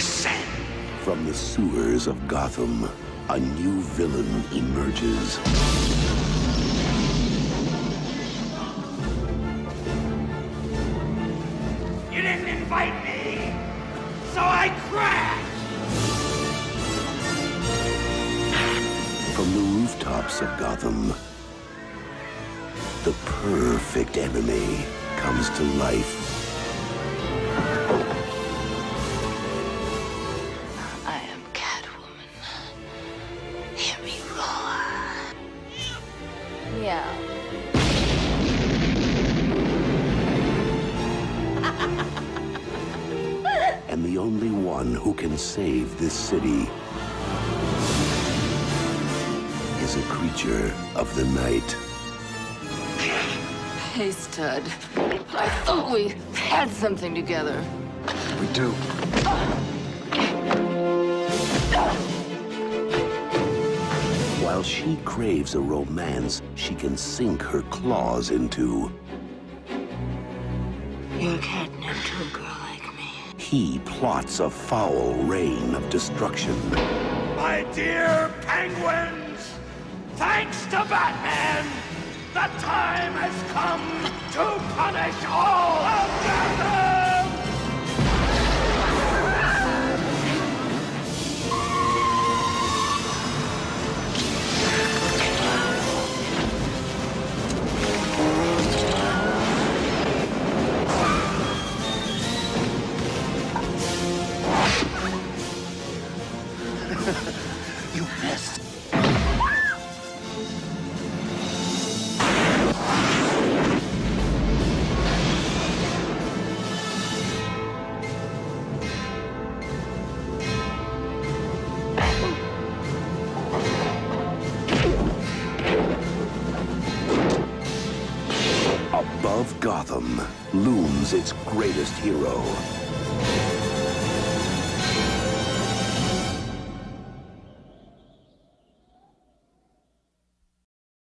From the sewers of Gotham, a new villain emerges. You didn't invite me, so I crashed! From the rooftops of Gotham, the perfect enemy comes to life. Yeah. and the only one who can save this city is a creature of the night. Hey, stud. I thought we had something together. We do. While she craves a romance she can sink her claws into, You're catnip to a girl like me. he plots a foul reign of destruction. My dear penguins, thanks to Batman, the time has come to punish all You missed. Above Gotham looms its greatest hero,